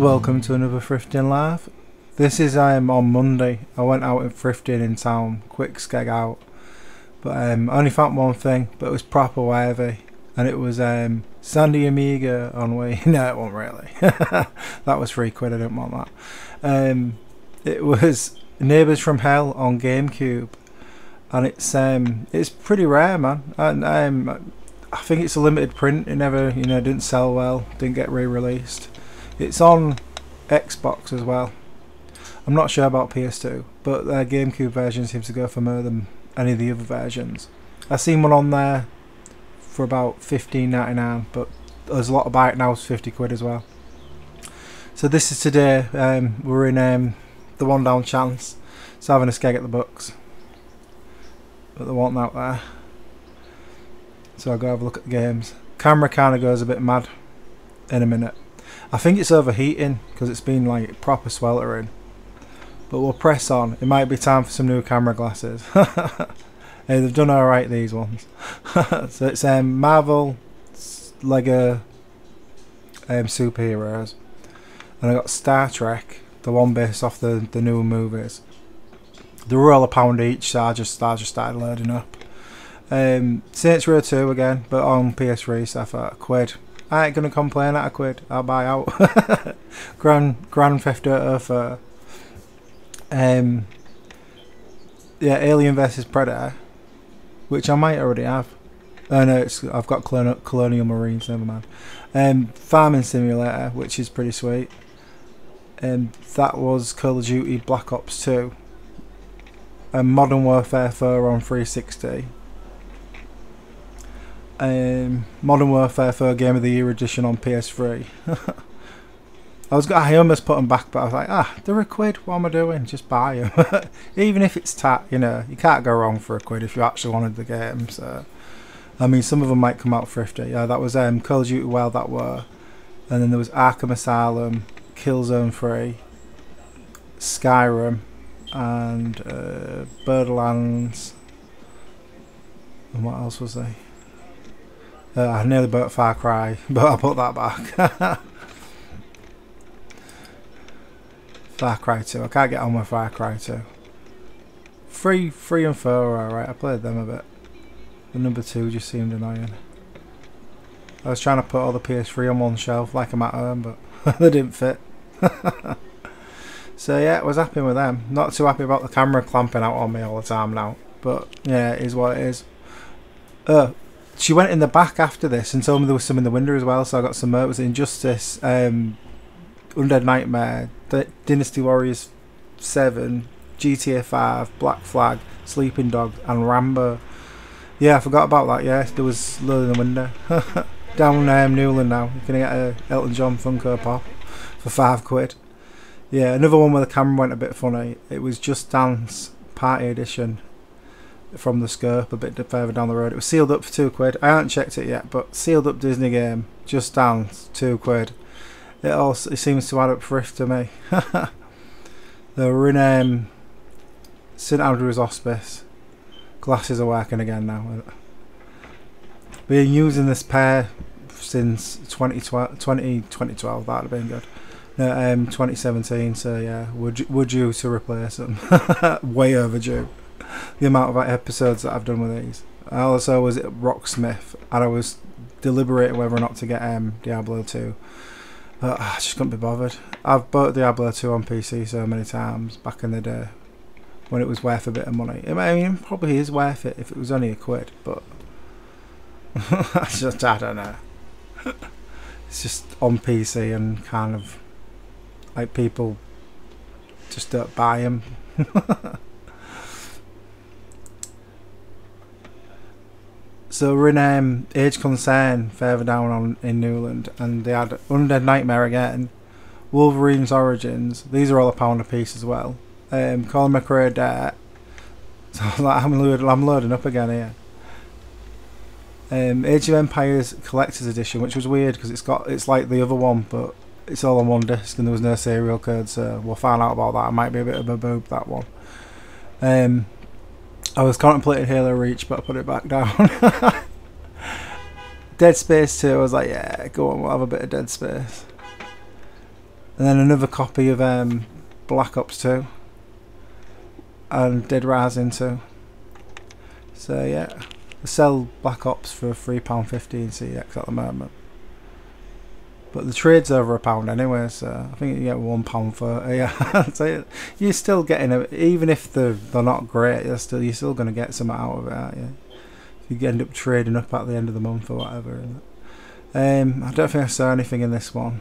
Welcome to another Thrifting Live. This is um, on Monday. I went out and thrifting in town, quick skeg out. But um, I only found one thing, but it was proper wavy. And it was um, Sandy Amiga on Wii. no, it wasn't really. that was three quid, I didn't want that. Um, it was Neighbours from Hell on GameCube. And it's um, it's pretty rare, man. And um, I think it's a limited print. It never, you know, didn't sell well, didn't get re-released. It's on Xbox as well. I'm not sure about PS2, but their GameCube version seems to go for more than any of the other versions. I've seen one on there for about 15.99, but there's a lot of buy it now. It's 50 quid as well. So this is today. Um, we're in um, the one down chance. So having a skeg at the books, but there wasn't out there. So I'll go have a look at the games. Camera kind of goes a bit mad in a minute. I think it's overheating because it's been like proper sweltering. But we'll press on. It might be time for some new camera glasses. hey, they've done alright these ones. so it's um, Marvel, Lego um, superheroes. And I got Star Trek, the one based off the, the newer movies. They were all a pound each, so I just, I just started loading up. Um, Saints Row 2 again, but on PS3, so I thought, quid. I ain't gonna complain at a quid. I'll buy out. Grand Grand Theft Auto for um yeah, Alien vs Predator, which I might already have. Oh no, it's I've got Colonial Marines. Never mind. Um, Farming Simulator, which is pretty sweet. And um, that was Call of Duty Black Ops 2. And Modern Warfare 4 on 360 um, Modern Warfare for Game of the Year edition on PS3. I was I almost put them back, but I was like, ah, they're a quid. What am I doing? Just buy them. Even if it's tat, you know, you can't go wrong for a quid if you actually wanted the game. So, I mean, some of them might come out thrifty. Yeah, that was um, Call of Duty World at War, and then there was Arkham Asylum, Killzone 3, Skyrim, and uh, Borderlands. And what else was there? Uh, I nearly bought Far Cry, but I put that back. Far Cry 2. I can't get on with Far Cry 2. 3, 3 and 4 are alright. I played them a bit. The number 2 just seemed annoying. I was trying to put all the PS3 on one shelf like I'm at home, but they didn't fit. so yeah, I was happy with them. Not too happy about the camera clamping out on me all the time now. But yeah, it is what it is. Uh, she went in the back after this and told me there was some in the window as well. So I got some. Uh, it was Injustice, um, Undead Nightmare, D Dynasty Warriors Seven, GTA Five, Black Flag, Sleeping Dog, and Rambo. Yeah, I forgot about that. Yeah, there was load in the window. Down um, Newland now, you can get a Elton John Funko Pop for five quid. Yeah, another one where the camera went a bit funny. It was Just Dance Party Edition from the scope a bit further down the road. It was sealed up for two quid. I haven't checked it yet, but sealed up Disney game, just down two quid. It also it seems to add up thrift to me. in um, St Andrew's Hospice. Glasses are working again now. Been using this pair since 2012, 2012 that'd have been good. No, um, 2017. So yeah, would would you to replace them? Way overdue the amount of episodes that I've done with these. I also was Rocksmith and I was deliberating whether or not to get um, Diablo 2. But uh, I just couldn't be bothered. I've bought Diablo 2 on PC so many times back in the day when it was worth a bit of money. I mean, it probably is worth it if it was only a quid, but I just I don't know. it's just on PC and kind of like people just don't buy them. So we're in um, Age Concern further down on in Newland, and they had Undead Nightmare again, Wolverine's Origins. These are all a pound a piece as well. Um, Colin McRae. So I'm, loading, I'm loading up again here. Um, Age of Empires Collector's Edition, which was weird because it's got it's like the other one, but it's all on one disc and there was no serial code. So we'll find out about that. It might be a bit of a boob that one. Um, I was contemplating Halo Reach, but I put it back down. Dead Space 2, I was like, yeah, go on, we'll have a bit of Dead Space. and then another copy of um, Black Ops 2 and Dead Rising 2. So yeah, they sell Black Ops for £3.50 in CX at the moment. But the trade's over a pound anyway, so I think you get one pound for yeah. so you're still getting it, even if they're they're not great. You're still you're still going to get some out of it, aren't you? If you end up trading up at the end of the month or whatever. Um, I don't think I saw anything in this one.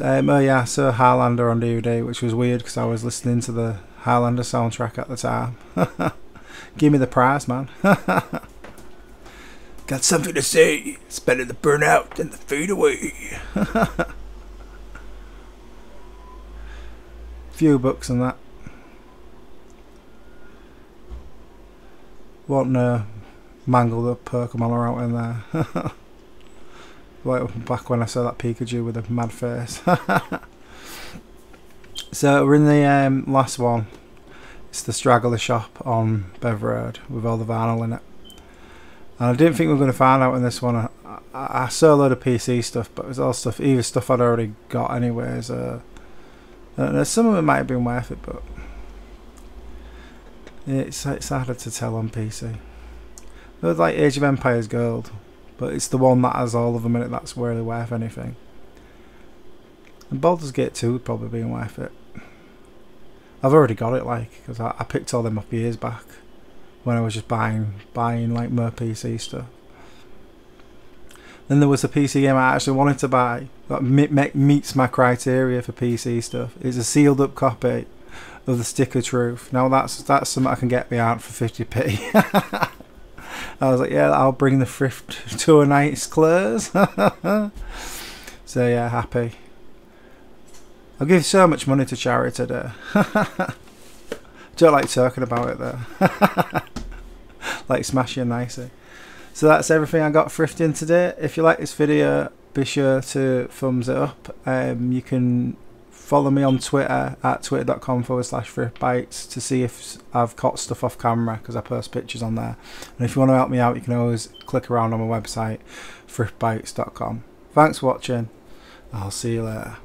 Um, oh yeah, I saw Highlander on DVD, which was weird because I was listening to the Highlander soundtrack at the time. Give me the prize, man. Got something to say. It's better to burn out than to fade away. Few books and that. To mangle the Pokemon out in there. right back when I saw that Pikachu with a mad face. so we're in the um, last one. It's the Straggler shop on Bev Road with all the vinyl in it. And I didn't think we were going to find out in this one. I, I, I, saw a load of PC stuff, but it was all stuff, either stuff I'd already got anyways. Uh, some of it might have been worth it, but it's it's harder to tell on PC. It was like Age of Empires Gold, but it's the one that has all of them in it that's really worth anything. And Baldur's Gate 2 would probably be worth it. I've already got it, like, because I, I picked all them up years back when I was just buying buying like more PC stuff. Then there was a PC game I actually wanted to buy that meets my criteria for PC stuff. It's a sealed up copy of the Stick of Truth. Now that's that's something I can get behind for 50p. I was like, yeah, I'll bring the thrift to a nice close. so yeah, happy. I'll give so much money to charity today. Don't like talking about it though. Like smashing nicely. So that's everything I got thrifting today. If you like this video, be sure to thumbs it up. Um, you can follow me on Twitter at twitter.com forward slash thriftbytes to see if I've caught stuff off camera because I post pictures on there. And if you want to help me out, you can always click around on my website, thriftbytes.com. Thanks for watching. I'll see you later.